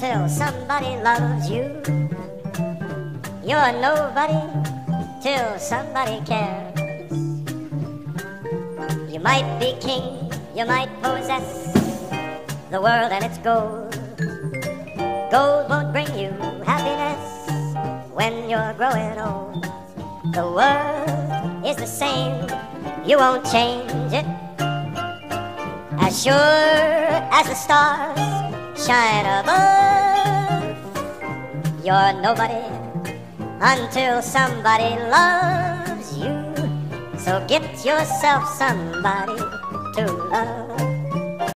until somebody loves you. You're nobody till somebody cares. You might be king, you might possess the world and its gold. Gold won't bring you happiness when you're growing old. The world is the same, you won't change it. As sure as the stars shine above, you're nobody until somebody loves you. So get yourself somebody to love.